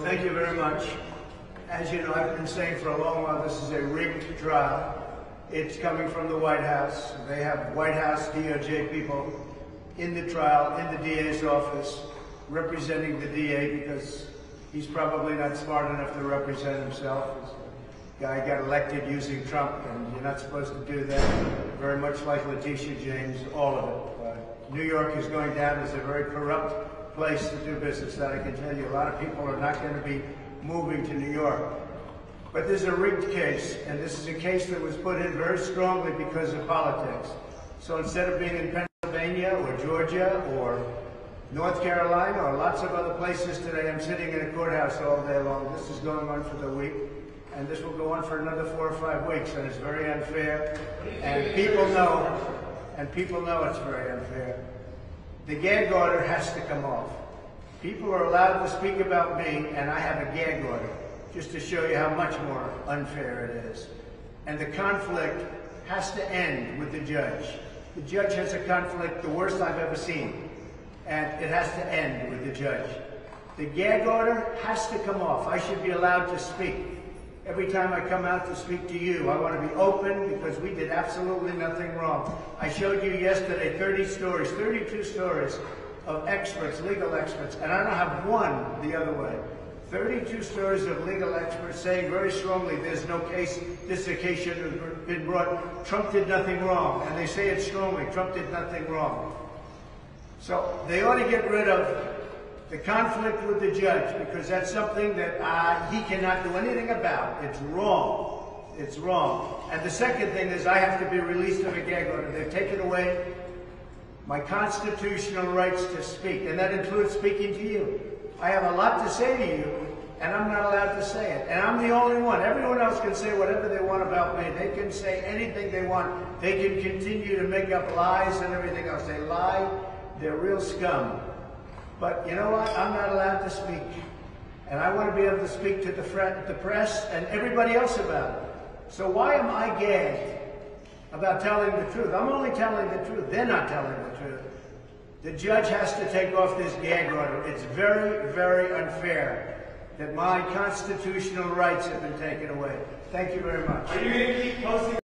Thank you very much. As you know, I've been saying for a long while this is a rigged trial. It's coming from the White House. They have White House DOJ people in the trial, in the DA's office, representing the DA because he's probably not smart enough to represent himself. This guy got elected using Trump, and you're not supposed to do that. Very much like Letitia James, all of it. Uh, New York is going down as a very corrupt place to do business. That I can tell you. A lot of people are not going to be moving to New York. But this is a rigged case, and this is a case that was put in very strongly because of politics. So instead of being in Pennsylvania or Georgia or North Carolina or lots of other places today, I'm sitting in a courthouse all day long. This is going on for the week, and this will go on for another four or five weeks, and it's very unfair. And people know, and people know it's very unfair the gag order has to come off. People are allowed to speak about me, and I have a gag order, just to show you how much more unfair it is. And the conflict has to end with the judge. The judge has a conflict, the worst I've ever seen, and it has to end with the judge. The gag order has to come off. I should be allowed to speak. Every time I come out to speak to you, I want to be open because we did absolutely nothing wrong. I showed you yesterday 30 stories, 32 stories of experts, legal experts, and I don't have one the other way. 32 stories of legal experts saying very strongly there's no case, this occasion has been brought, Trump did nothing wrong, and they say it strongly, Trump did nothing wrong. So they ought to get rid of the conflict with the judge because that's something that uh, he cannot do anything about. It's wrong. It's wrong. And the second thing is I have to be released of a gag order. They've taken away my constitutional rights to speak, and that includes speaking to you. I have a lot to say to you, and I'm not allowed to say it. And I'm the only one. Everyone else can say whatever they want about me. They can say anything they want. They can continue to make up lies and everything else. They lie. They're real scum. But you know what? I'm not allowed to speak. And I want to be able to speak to the, the press and everybody else about it. So why am I gagged about telling the truth? I'm only telling the truth. They're not telling the truth. The judge has to take off this gag order. It's very, very unfair that my constitutional rights have been taken away. Thank you very much. Are you going to keep posting